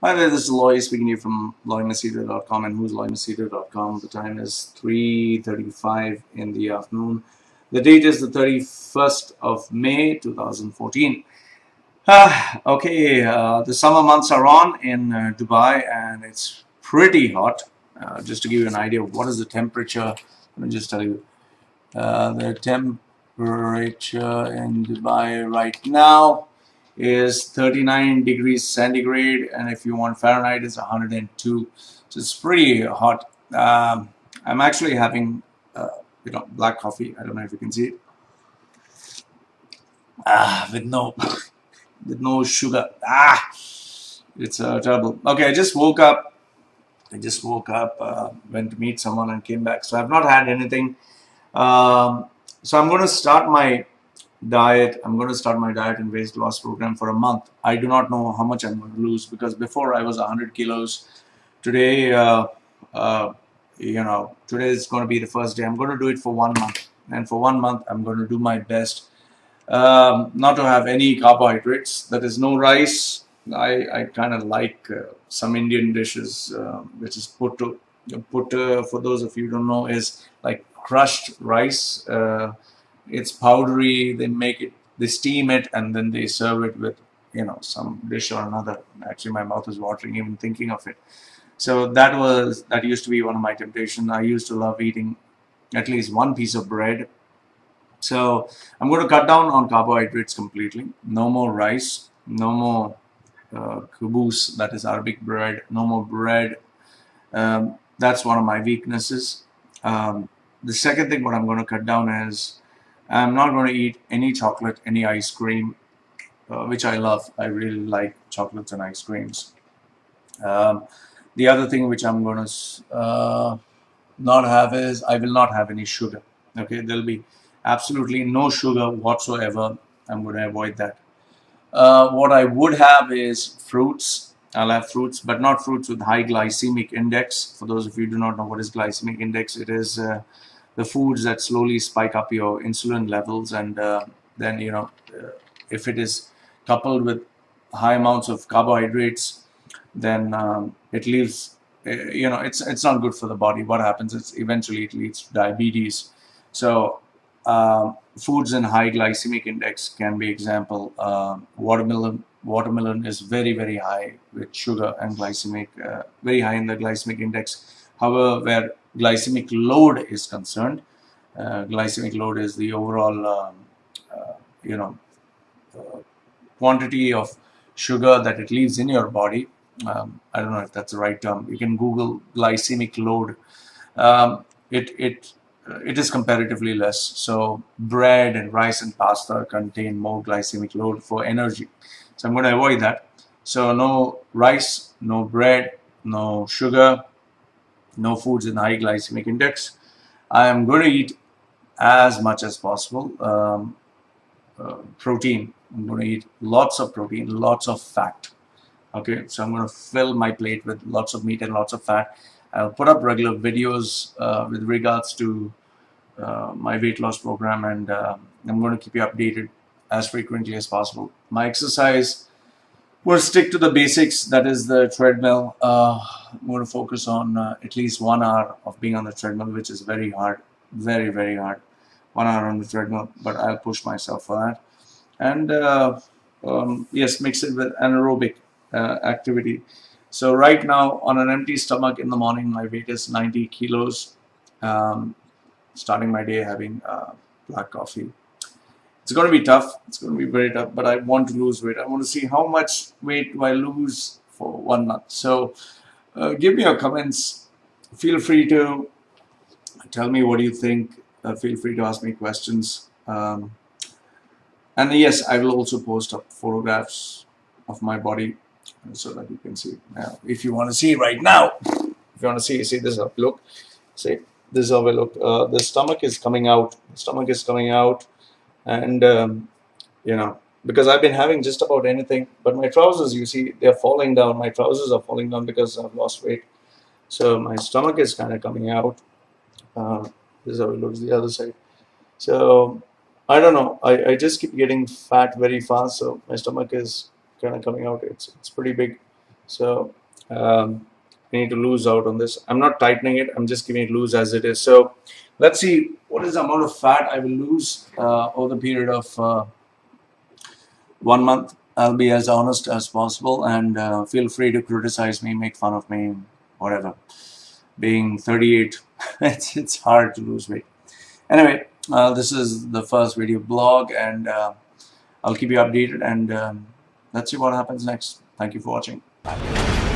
Hi there, this is Loy speaking to you from loymachedo.com and whoisloymachedo.com. The time is 3.35 in the afternoon. The date is the 31st of May 2014. Ah, okay, uh, the summer months are on in uh, Dubai and it's pretty hot. Uh, just to give you an idea of what is the temperature, let me just tell you. Uh, the temperature in Dubai right now is 39 degrees centigrade and if you want Fahrenheit it's 102 so it's pretty hot. Um, I'm actually having uh, you know black coffee. I don't know if you can see it. Ah with no with no sugar. Ah it's uh, terrible. Okay I just woke up. I just woke up uh, went to meet someone and came back. So I've not had anything. Um, so I'm going to start my diet. I'm going to start my diet and weight loss program for a month. I do not know how much i'm going to lose because before i was 100 kilos. Today uh, uh, you know today is going to be the first day. I'm going to do it for one month. And for one month i'm going to do my best um, not to have any carbohydrates. That is no rice. I, I kind of like uh, some indian dishes uh, which is puttu puttu for those of you don't know is like crushed rice. Uh, it's powdery they make it they steam it and then they serve it with you know some dish or another. Actually my mouth is watering even thinking of it. So that was that used to be one of my temptations. I used to love eating at least one piece of bread. So i'm going to cut down on carbohydrates completely. No more rice no more uh, kubus that is arabic bread no more bread. Um, that's one of my weaknesses. Um, the second thing what i'm going to cut down is I'm not going to eat any chocolate, any ice cream, uh, which I love. I really like chocolates and ice creams. Um, the other thing which I'm going to uh, not have is I will not have any sugar. Okay, there'll be absolutely no sugar whatsoever. I'm going to avoid that. Uh, what I would have is fruits. I'll have fruits, but not fruits with high glycemic index. For those of you who do not know what is glycemic index, it is uh, the foods that slowly spike up your insulin levels and uh, then you know uh, if it is coupled with high amounts of carbohydrates then um, it leaves uh, you know it's it's not good for the body. What happens is eventually it leads to diabetes. So um, foods in high glycemic index can be example uh, watermelon watermelon is very very high with sugar and glycemic uh, very high in the glycemic index. However where glycemic load is concerned. Uh, glycemic load is the overall, um, uh, you know, uh, quantity of sugar that it leaves in your body. Um, I don't know if that's the right term. You can Google glycemic load. Um, it it it is comparatively less. So bread and rice and pasta contain more glycemic load for energy. So I'm going to avoid that. So no rice, no bread, no sugar, no foods in high glycemic index. I am going to eat as much as possible um, uh, protein. I'm going to eat lots of protein, lots of fat. Okay, so I'm going to fill my plate with lots of meat and lots of fat. I'll put up regular videos uh, with regards to uh, my weight loss program and uh, I'm going to keep you updated as frequently as possible. My exercise We'll stick to the basics. That is the treadmill. Uh, I'm going to focus on uh, at least one hour of being on the treadmill, which is very hard, very very hard. One hour on the treadmill, but I'll push myself for that. And uh, um, yes, mix it with anaerobic uh, activity. So right now, on an empty stomach in the morning, my weight is 90 kilos. Um, starting my day having uh, black coffee it's going to be tough. It's going to be very tough, but I want to lose weight. I want to see how much weight do I lose for one month. So uh, give me your comments. Feel free to tell me what you think. Uh, feel free to ask me questions. Um, and yes, I will also post up photographs of my body so that you can see. Now, if you want to see right now, if you want to see, see this up. Look, see this is how I look. Uh, the stomach is coming out. The stomach is coming out and um, you know because I've been having just about anything but my trousers you see they're falling down. My trousers are falling down because I've lost weight. So my stomach is kind of coming out. Uh, this is how it looks the other side. So I don't know. I, I just keep getting fat very fast so my stomach is kind of coming out. It's, it's pretty big. So um, I need to lose out on this. I'm not tightening it. I'm just giving it loose as it is. So let's see what is the amount of fat I will lose uh, over the period of uh, one month. I'll be as honest as possible and uh, feel free to criticize me, make fun of me, whatever. Being 38, it's, it's hard to lose weight. Anyway, uh, this is the first video blog and uh, I'll keep you updated and um, let's see what happens next. Thank you for watching. Bye.